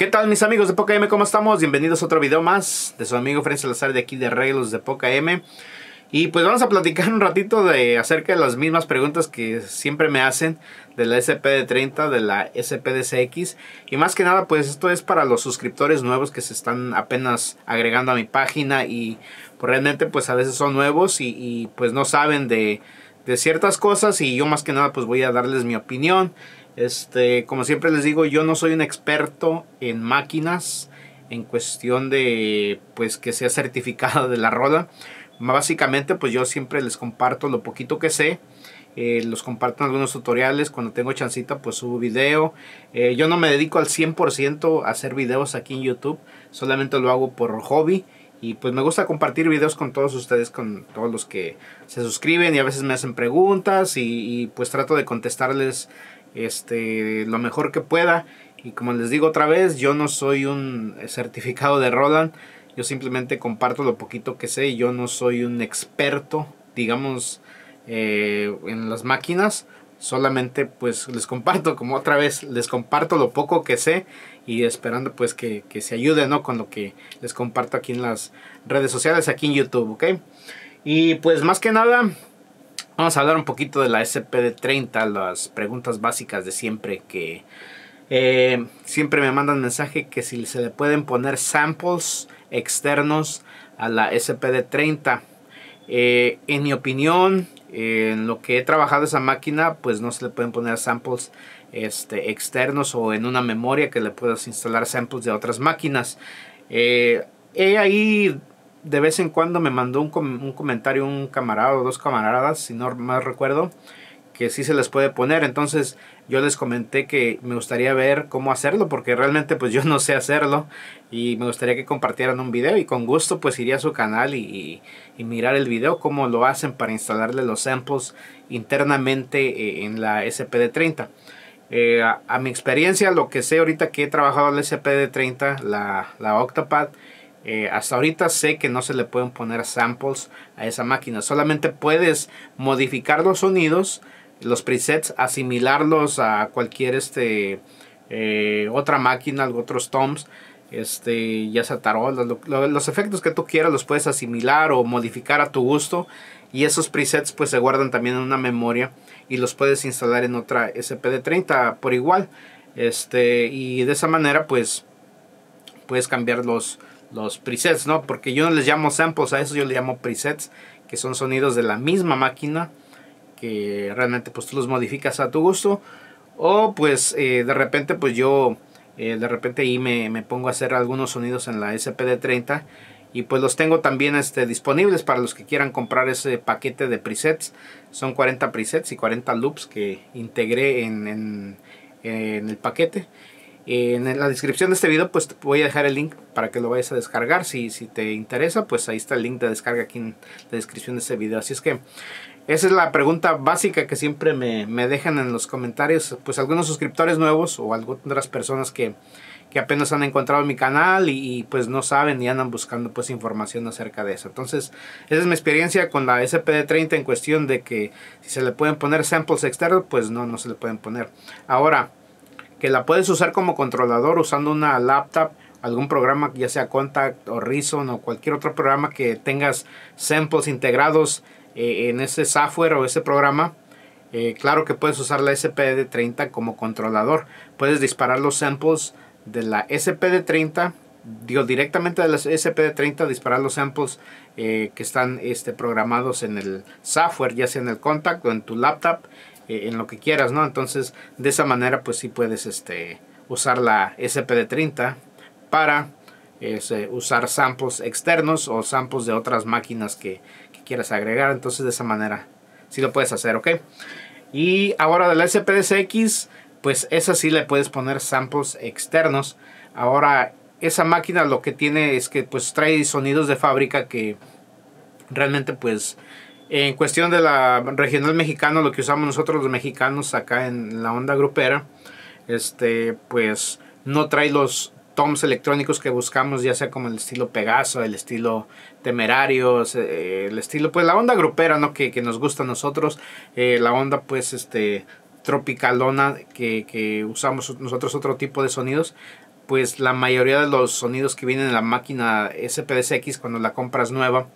¿Qué tal mis amigos de Poca M? ¿Cómo estamos? Bienvenidos a otro video más de su amigo Fren Salazar de aquí de Reglos de Poca M. Y pues vamos a platicar un ratito de acerca de las mismas preguntas que siempre me hacen de la SPD30, de la SPDCX. Y más que nada pues esto es para los suscriptores nuevos que se están apenas agregando a mi página y pues, realmente pues a veces son nuevos y, y pues no saben de, de ciertas cosas y yo más que nada pues voy a darles mi opinión. Este, como siempre les digo, yo no soy un experto en máquinas en cuestión de pues que sea certificado de la roda. Básicamente, pues yo siempre les comparto lo poquito que sé. Eh, los comparto en algunos tutoriales. Cuando tengo chancita, pues subo video. Eh, yo no me dedico al 100% a hacer videos aquí en YouTube. Solamente lo hago por hobby. Y pues me gusta compartir videos con todos ustedes, con todos los que se suscriben y a veces me hacen preguntas. Y pues trato de contestarles este, lo mejor que pueda. Y como les digo otra vez, yo no soy un certificado de Roland. Yo simplemente comparto lo poquito que sé. Yo no soy un experto, digamos, eh, en las máquinas. Solamente pues les comparto, como otra vez, les comparto lo poco que sé. Y esperando pues que, que se ayude, ¿no? Con lo que les comparto aquí en las redes sociales, aquí en YouTube, ¿ok? Y pues más que nada, Vamos a hablar un poquito de la SPD30, las preguntas básicas de siempre que eh, siempre me mandan mensaje que si se le pueden poner samples externos a la SPD30. Eh, en mi opinión, en lo que he trabajado esa máquina, pues no se le pueden poner samples este, externos o en una memoria que le puedas instalar samples de otras máquinas. Eh, he ahí de vez en cuando me mandó un, un, comentario un camarada o dos camaradas, si no más recuerdo, que sí se les puede poner. Entonces yo les comenté que me gustaría ver cómo hacerlo, porque realmente pues yo no sé hacerlo y me gustaría que compartieran un video y con gusto pues iría a su canal y, y mirar el video, cómo lo hacen para instalarle los samples internamente eh, en la SPD30. Eh, a, a, mi experiencia, lo que sé ahorita que he trabajado en la SPD30, la, la Octapad, eh, hasta ahorita sé que no se le pueden poner samples a esa máquina. Solamente puedes modificar los sonidos, los presets, asimilarlos a cualquier este, eh, otra máquina, otros toms. Este, ya sea tarot, los, los efectos que tú quieras los puedes asimilar o modificar a tu gusto y esos presets pues se guardan también en una memoria y los puedes instalar en otra SPD30 por igual este y de esa manera pues puedes cambiar los, los presets, ¿no? Porque yo no les llamo samples a eso, yo les llamo presets, que son sonidos de la misma máquina, que realmente pues tú los modificas a tu gusto. O pues eh, de repente pues yo eh, de repente ahí me, me, pongo a hacer algunos sonidos en la SPD30 y pues los tengo también este, disponibles para los que quieran comprar ese paquete de presets. Son 40 presets y 40 loops que integré en, en, en el paquete en la descripción de este video pues te voy a dejar el link para que lo vayas a descargar. Si, si te interesa pues ahí está el link de descarga aquí en la descripción de este video. Así es que esa es la pregunta básica que siempre me, me dejan en los comentarios. Pues algunos suscriptores nuevos o algunas personas que, que apenas han encontrado mi canal y, pues no saben y andan buscando pues información acerca de eso. Entonces, esa es mi experiencia con la SPD30 en cuestión de que si se le pueden poner samples externos, pues no, no se le pueden poner. Ahora, que la puedes usar como controlador usando una laptop, algún programa ya sea Contact o Reason o cualquier otro programa que tengas samples integrados eh, en ese software o ese programa. Eh, claro que puedes usar la SPD30 como controlador. Puedes disparar los samples de la SPD30 digo directamente de la SPD30 disparar los samples eh, que están este, programados en el software, ya sea en el contact o en tu laptop eh, en lo que quieras, ¿no? Entonces, de esa manera, pues sí puedes este, usar la SPD30 para este, usar samples externos o samples de otras máquinas que, quieras agregar. Entonces, de esa manera, sí lo puedes hacer, ¿ok? Y ahora de la SPDCX, pues esa sí le puedes poner samples externos. Ahora, esa máquina lo que tiene es que pues trae sonidos de fábrica que realmente pues en cuestión de la regional mexicano, lo que usamos nosotros los mexicanos acá en la onda grupera, este, pues no trae los toms electrónicos que buscamos, ya sea como el estilo Pegaso, el estilo Temerario, eh, el estilo, pues la onda grupera, ¿no? Que, que nos gusta a nosotros, eh, la onda pues este tropicalona que, que usamos nosotros otro tipo de sonidos pues la mayoría de los sonidos que vienen en la máquina SPDCX cuando la compras nueva,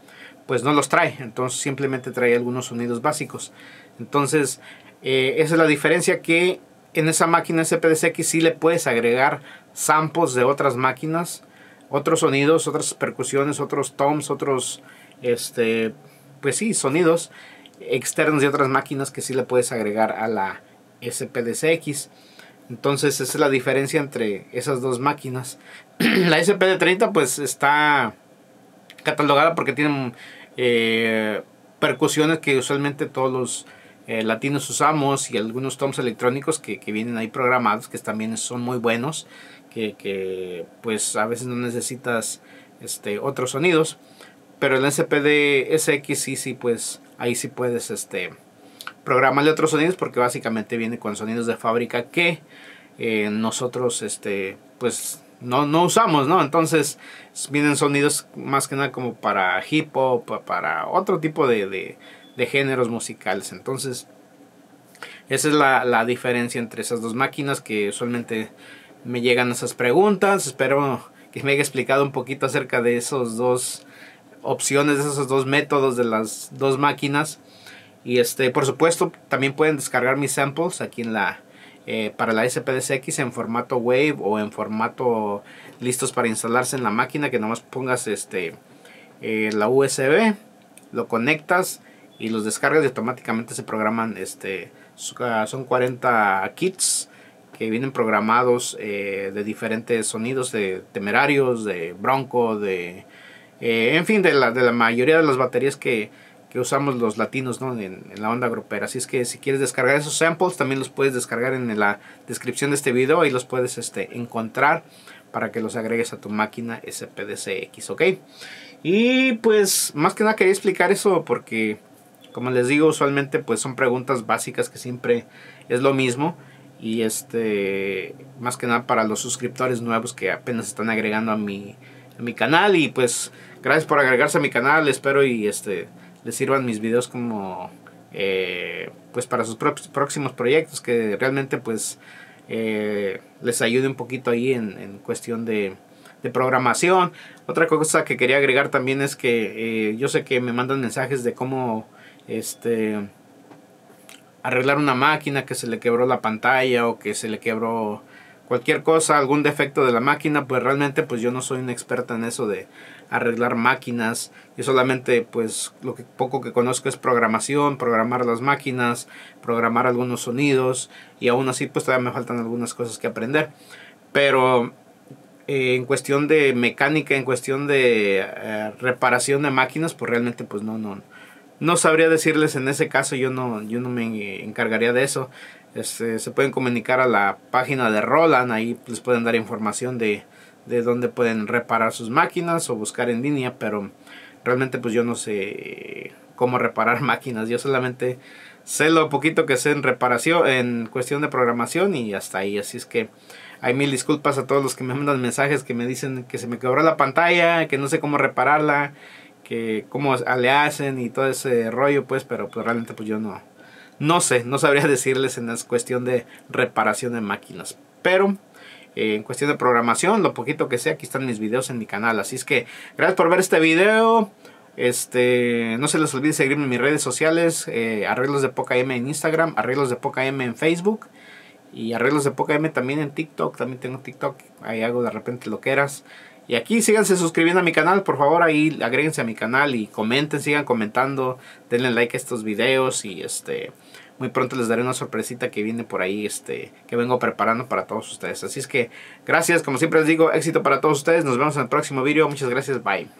pues no los trae. Entonces simplemente trae algunos sonidos básicos. Entonces eh, esa es la diferencia que en esa máquina SPDCX sí le puedes agregar samples de otras máquinas, otros sonidos, otras percusiones, otros toms, otros, este, pues sí, sonidos externos de otras máquinas que sí le puedes agregar a la SPDCX. Entonces esa es la diferencia entre esas dos máquinas. la SPD30 pues está catalogada porque tiene eh, percusiones que usualmente todos los eh, latinos usamos y algunos toms electrónicos que, vienen ahí programados que también son muy buenos que, pues a veces no necesitas este otros sonidos. Pero el SPD SX sí sí pues ahí sí puedes este programarle otros sonidos porque básicamente viene con sonidos de fábrica que eh, nosotros este pues no, no usamos, ¿no? Entonces vienen sonidos más que nada como para hip hop, para otro tipo de, de, géneros musicales. Entonces esa es la, la, diferencia entre esas dos máquinas que usualmente me llegan esas preguntas. Espero que me haya explicado un poquito acerca de esos dos opciones, de esos dos métodos de las dos máquinas. Y este, por supuesto, también pueden descargar mis samples aquí en la eh, para la SPDCX en formato Wave o en formato listos para instalarse en la máquina que nomás pongas este eh, la USB, lo conectas y los descargas y automáticamente se programan este son 40 kits que vienen programados eh, de diferentes sonidos de temerarios, de bronco, de en fin, de la, de la mayoría de las baterías que, que usamos los latinos ¿no? en, la onda grupera. Así es que si quieres descargar esos samples, también los puedes descargar en la descripción de este video. y los puedes este, encontrar para que los agregues a tu máquina SPDCX, ¿ok? Y pues más que nada quería explicar eso porque, como les digo, usualmente pues son preguntas básicas que siempre es lo mismo. Y este, más que nada para los suscriptores nuevos que apenas están agregando a mi, a mi canal. Y pues gracias por agregarse a mi canal, espero y este les sirvan mis videos como eh, pues para sus próximos proyectos que realmente pues eh, les ayude un poquito ahí en, cuestión de, programación. Otra cosa que quería agregar también es que eh, yo sé que me mandan mensajes de cómo este arreglar una máquina que se le quebró la pantalla o que se le quebró cualquier cosa, algún defecto de la máquina, pues realmente pues yo no soy un experto en eso de arreglar máquinas. Yo solamente pues lo que poco que conozco es programación, programar las máquinas, programar algunos sonidos y aún así pues todavía me faltan algunas cosas que aprender. Pero eh, en cuestión de mecánica, en cuestión de eh, reparación de máquinas, pues realmente pues no, no, no sabría decirles en ese caso, yo no, yo no me encargaría de eso. Este, se pueden comunicar a la página de Roland, ahí les pueden dar información de, de dónde pueden reparar sus máquinas o buscar en línea, pero realmente pues yo no sé cómo reparar máquinas, yo solamente sé lo poquito que sé en reparación, en cuestión de programación y hasta ahí, así es que hay mil disculpas a todos los que me mandan mensajes que me dicen que se me quebró la pantalla, que no sé cómo repararla, que cómo le hacen y todo ese rollo pues, pero pues realmente pues yo no, no sé, no sabría decirles en la cuestión de reparación de máquinas. Pero en cuestión de programación, lo poquito que sé, aquí están mis videos en mi canal. Así es que gracias por ver este video. Este, no se les olvide seguirme en mis redes sociales, eh, Arreglos de Poca M en Instagram, Arreglos de Poca M en Facebook y Arreglos de Poca M también en TikTok, también tengo TikTok, ahí hago de repente lo que eras. Y aquí síganse suscribiendo a mi canal, por favor, ahí agréguense a mi canal y comenten, sigan comentando, denle like a estos videos y este muy pronto les daré una sorpresita que viene por ahí, este, que vengo preparando para todos ustedes. Así es que gracias, como siempre les digo, éxito para todos ustedes, nos vemos en el próximo video, muchas gracias, bye.